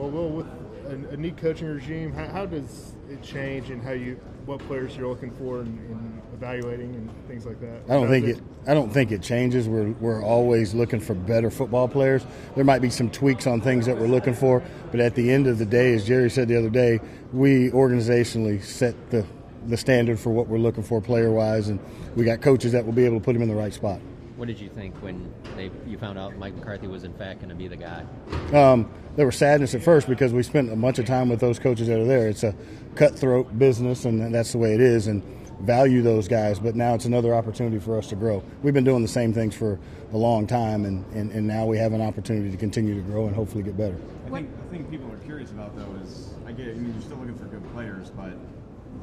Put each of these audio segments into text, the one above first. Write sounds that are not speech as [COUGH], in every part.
Well, Will, with a, a new coaching regime, how, how, does it change and how you what players you're looking for and, evaluating and things like that? I don't think it, it. I don't think it changes. We're we're always looking for better football players. There might be some tweaks on things that we're looking for, but at the end of the day, as Jerry said the other day, we organizationally set the the standard for what we're looking for player wise, and we got coaches that will be able to put him in the right spot. What did you think when they you found out Mike McCarthy was in fact going to be the guy? Um, there was sadness at first because we spent a bunch of time with those coaches that are there. It's a cutthroat business, and that's the way it is. And value those guys, but now it's another opportunity for us to grow. We've been doing the same things for a long time, and, and, and now we have an opportunity to continue to grow and hopefully get better. I think the thing people are curious about, though, is I get. I mean, you're still looking for good players, but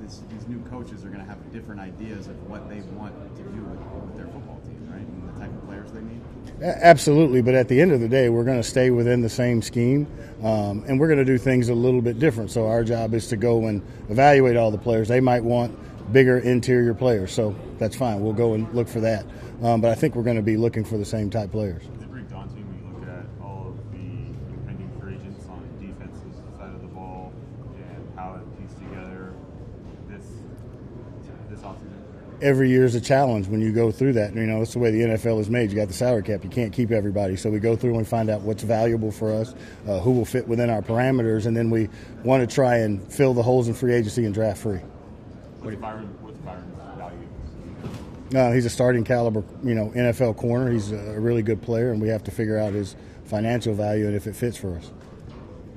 this, these new coaches are going to have different ideas of what they want to do with, with their football team type of players they need? Absolutely, but at the end of the day, we're going to stay within the same scheme, um, and we're going to do things a little bit different. So our job is to go and evaluate all the players. They might want bigger interior players, so that's fine. We'll go and look for that. Um, but I think we're going to be looking for the same type players. Is it pretty daunting when you look at all of the impending free agents on the defensive side of the ball and how it pieced together this this offseason? Every year is a challenge when you go through that. You know, that's the way the NFL is made. You got the salary cap. You can't keep everybody. So we go through and find out what's valuable for us, uh, who will fit within our parameters, and then we want to try and fill the holes in free agency and draft free. What's Byron, what's Byron's value? Uh, he's a starting caliber, you know, NFL corner. He's a really good player, and we have to figure out his financial value and if it fits for us.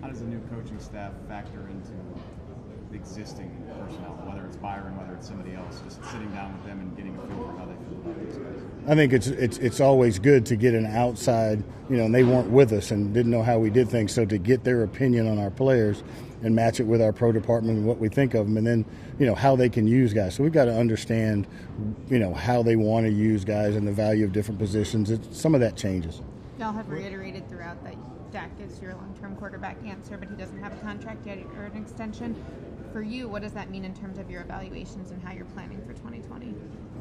How does the new coaching staff factor into existing personnel, whether it's Byron, whether it's somebody else, just sitting down with them and getting a feel for how they feel about these guys? I think it's it's it's always good to get an outside, you know, and they weren't with us and didn't know how we did things, so to get their opinion on our players and match it with our pro department and what we think of them, and then you know how they can use guys. So we've got to understand, you know, how they want to use guys and the value of different positions. It, some of that changes. Y'all have reiterated throughout that Dak is your long-term quarterback answer, but he doesn't have a contract yet or an extension for you, what does that mean in terms of your evaluations and how you're planning for 2020?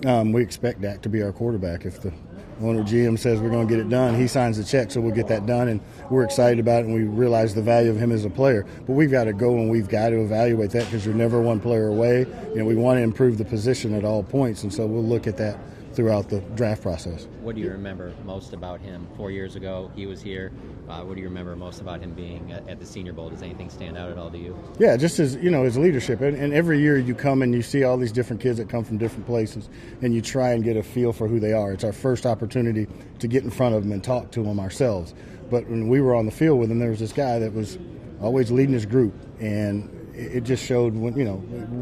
Um, we expect Dak to be our quarterback. If the owner GM says we're going to get it done, he signs the check, so we'll get that done. And we're excited about it, and we realize the value of him as a player. But we've got to go and we've got to evaluate that because you're never one player away. You know, we want to improve the position at all points, and so we'll look at that throughout the draft process. What do you remember most about him? Four years ago, he was here. Uh, what do you remember most about him being at, at, the Senior Bowl? Does anything stand out at all to you? Yeah, just his you know his leadership, and, and, every year you come and you see all these different kids that come from different places, and you try and get a feel for who they are. It's our first opportunity to get in front of them and talk to them ourselves. But when we were on the field with him, there was this guy that was always leading his group, and it just showed when you know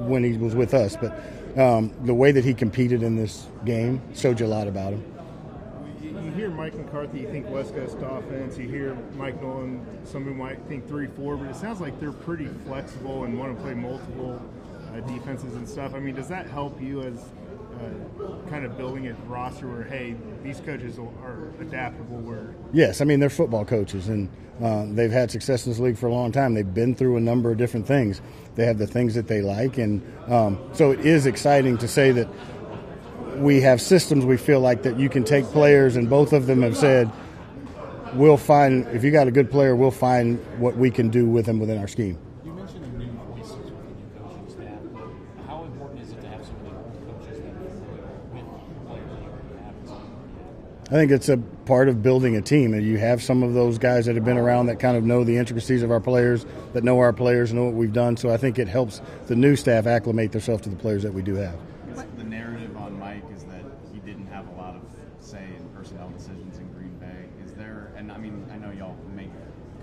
when he was with us, but um, the way that he competed in this game showed you a lot about him. You hear Mike McCarthy, you think West Coast offense. You hear Mike Nolan, some people might think three-four, but it sounds like they're pretty flexible and want to play multiple uh, defenses and stuff. I mean, does that help you as kind of building a roster where hey, these coaches are adaptable? Where yes, I mean they're football coaches and uh, they've had success in this league for a long time. They've been through a number of different things. They have the things that they like, and um, so it is exciting to say that we have systems. We feel like that you can take players, and both of them have said, "We'll find if you got a good player, we'll find what we can do with them within our scheme." I think it's a part of building a team. And you have some of those guys that have been around that kind of know the intricacies of our players, that know our players, know what we've done. So I think it helps the new staff acclimate themselves to the players that we do have. The narrative on Mike is that he didn't have a lot of say in personnel decisions in Green Bay. Is there, and I mean, I know y'all make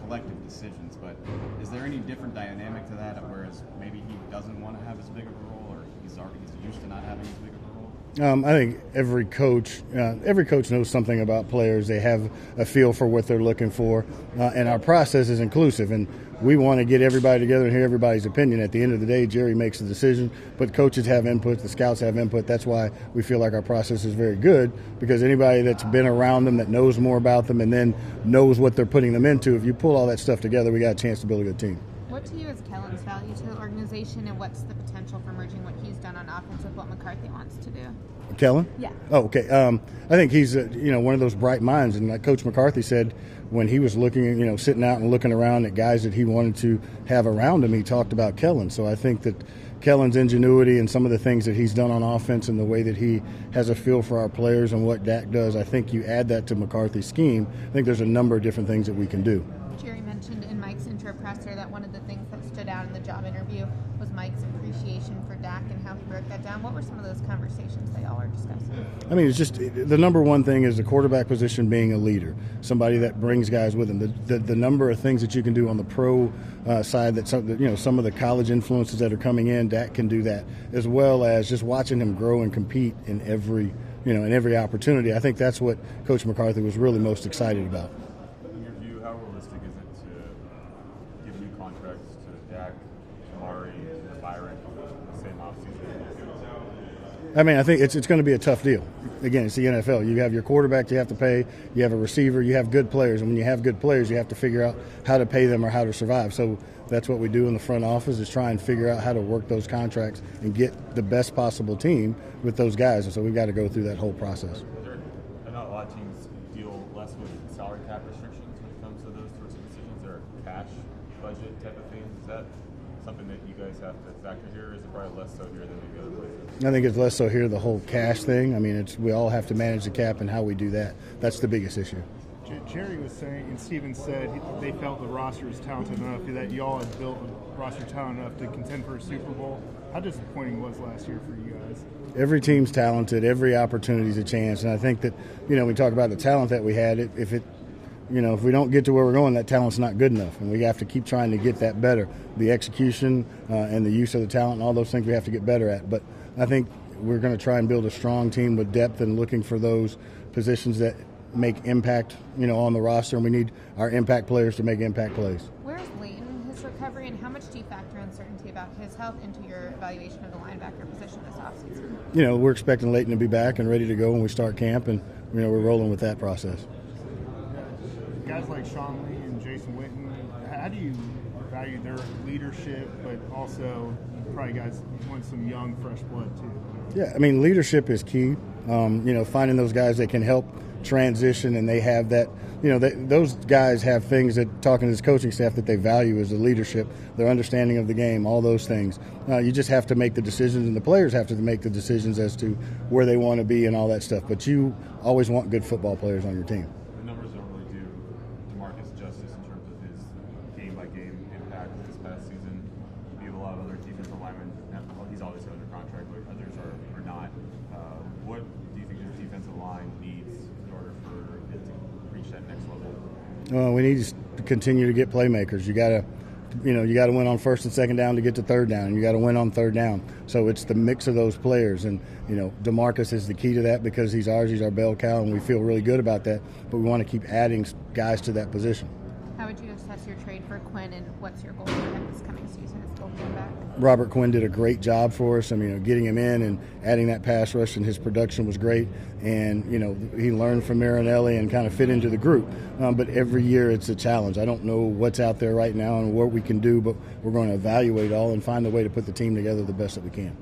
collective decisions, but is there any different dynamic to that, whereas maybe he doesn't want to have as big of a role, or he's already he's used to not having as big of a role? Um, I think every coach, uh, every coach knows something about players. They have a feel for what they're looking for, uh, and our process is inclusive. And we want to get everybody together and hear everybody's opinion. At the end of the day, Jerry makes the decision, but coaches have input, the scouts have input. That's why we feel like our process is very good because anybody that's been around them, that knows more about them, and then knows what they're putting them into. If you pull all that stuff together, we got a chance to build a good team. What to you is Kellen's value to the organization, and what's the potential for merging what he's done on offense with what McCarthy wants to do? Kellen? Yeah. Oh, okay. Um, I think he's uh, you know one of those bright minds, and like Coach McCarthy said, when he was looking, you know, sitting out and looking around at guys that he wanted to have around him, he talked about Kellen. So I think that Kellen's ingenuity and some of the things that he's done on offense and the way that he has a feel for our players and what Dak does, I think you add that to McCarthy's scheme. I think there's a number of different things that we can do. Mentioned in Mike's intro presser that one of the things that stood out in the job interview was Mike's appreciation for Dak and how he broke that down. What were some of those conversations they all were discussing? I mean, it's just the number one thing is the quarterback position being a leader, somebody that brings guys with him. The, the, the number of things that you can do on the pro uh, side that some, you know some of the college influences that are coming in, Dak can do that, as well as just watching him grow and compete in every you know in every opportunity. I think that's what Coach McCarthy was really most excited about. In your view, how realistic is it to give new contracts to Dak, Jamari, and Byron in the same offseason? I mean, I think it's, it's going to be a tough deal. Again, it's the NFL. You have your quarterback you have to pay, you have a receiver, you have good players. And when you have good players, you have to figure out how to pay them or how to survive. So that's what we do in the front office is try and figure out how to work those contracts and get the best possible team with those guys. And so we've got to go through that whole process. Something that you guys have to factor here? Or is it probably less so here than maybe other places? I think it's less so here the whole cash thing. I mean, it's we all have to manage the cap and how we do that. That's the biggest issue. Jerry was saying, and Stephen said they felt the roster was talented enough that y'all had built a roster talent enough to contend for a Super Bowl. How disappointing was last year for you guys? every team's talented. Every opportunity is a chance, and I think that you know we talk about the talent that we had. If it, you know, if we don't get to where we're going, that talent's not good enough, and we have to keep trying to get that better. The execution uh, and the use of the talent and all those things we have to get better at. But I think we're going to try and build a strong team with depth and looking for those positions that make impact, you know, on the roster, and we need our impact players to make impact plays. Where's Leighton in his recovery, and how much do you factor uncertainty about his health into your evaluation of the linebacker position this offseason? You know, we're expecting Leighton to be back and ready to go when we start camp, and you know, we're rolling with that process. Guys like Sean Lee and Jason Witten, how do you value their leadership, but also probably guys want some young, fresh blood too? Yeah, I mean, leadership is key. Um, you know, finding those guys that can help transition and they have that, you know, they, those guys have things that, talking to this coaching staff, that they value as the leadership, their understanding of the game, all those things. Uh, you just have to make the decisions, and the players have to make the decisions as to where they want to be and all that stuff. But you always want good football players on your team. The numbers don't really do DeMarcus justice in terms of his game by game impact this past season. You have a lot of other defensive linemen. well, He's obviously under contract, but others are, are not. Uh, what do you think this defensive line needs in order for it to reach that next level? Well, we need to continue to get playmakers. You got to, you know, you got to win on first and second down to get to third down, and you got to win on third down. So it's the mix of those players, and you know, DeMarcus is the key to that because he's ours, he's our bell cow, and we feel really good about that. But we want to keep adding guys to that position. How would you assess your trade for Quinn, and what's your goal for him this coming season Robert Quinn did a great job for us. I mean, you know, getting him in and adding that pass rush, and his production was great. And you know, he learned from Marinelli and kind of fit into the group. Um, but every year it's a challenge. I don't know what's out there right now and what we can do, but we're going to evaluate all and find a way to put the team together the best that we can.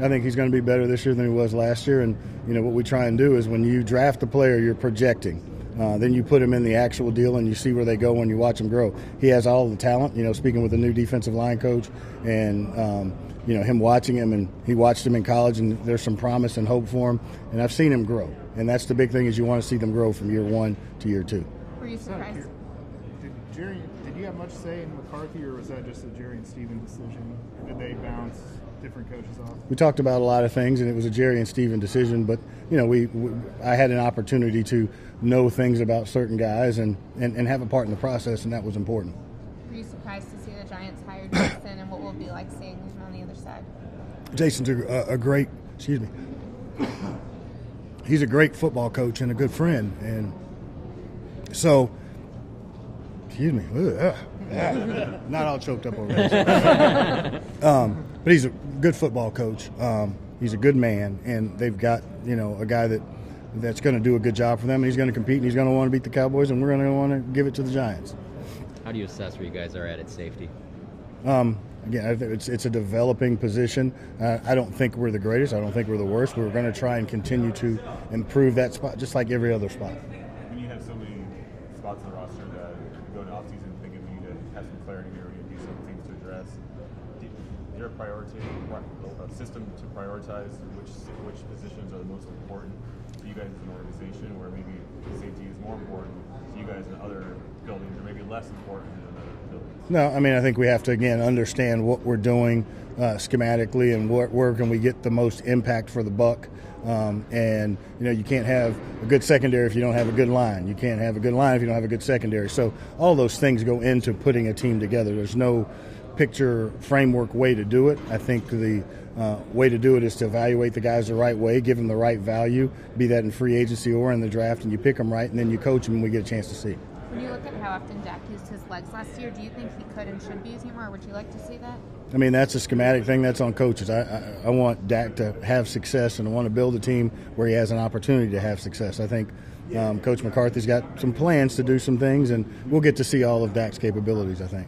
I think he's going to be better this year than he was last year. And you know what we try and do is when you draft a player, you're projecting. Uh, then you put him in the actual deal and you see where they go when you watch him grow. He has all the talent. You know, speaking with the new defensive line coach, and um, you know him watching him, and he watched him in college, and there's some promise and hope for him. And I've seen him grow, and that's the big thing is you want to see them grow from year one to year two. Were you surprised? Did Jerry, did you have much say in McCarthy, or was that just a Jerry and Stephen decision? Did they bounce different coaches off? we talked about a lot of things, and it was a Jerry and Stephen decision. But you know, we, we I had an opportunity to know things about certain guys and, and, and have a part in the process, and that was important. Were you surprised to see the Giants hire Jason, and what will it be like seeing him on the other side? Jason's a, a great, excuse me, he's a great football coach and a good friend, and so, excuse me, ugh, [LAUGHS] not all choked up over there. [LAUGHS] um, but he's a good football coach, um, He's a good man, and they've got you know a guy that that's going to do a good job for them. And he's going to compete, and he's going to want to beat the Cowboys, and we're going to want to give it to the Giants. How do you assess where you guys are at at safety? Um, again, I think it's it's a developing position. Uh, I don't think we're the greatest. I don't think we're the worst. We're going to try and continue to improve that spot, just like every other spot. When you have so many spots on the roster that you go into offseason thinking you need to have some clarity here, we need to do some things to address. There a system to prioritize which which positions are the most important to you guys as an organization, where maybe safety is more important to you guys in other buildings, or maybe less important in other buildings? No, I mean I think we have to again understand what we're doing uh, schematically and where, where can we get the most impact for the buck. Um, and you know you can't have a good secondary if you don't have a good line. You can't have a good line if you don't have a good secondary. So all those things go into putting a team together. There's no picture framework way to do it. I think the uh, way to do it is to evaluate the guys the right way, give them the right value, be that in free agency or in the draft, and you pick them right, and then you coach them, and we get a chance to see. When you look at how often Dak used his legs last year, do you think he could and should be using more? Would you like to see that? I mean, that's a schematic thing. That's on coaches. I, I, I want Dak to have success, and I want to build a team where he has an opportunity to have success. I think um, Coach McCarthy's got some plans to do some things, and we'll get to see all of Dak's capabilities. I think.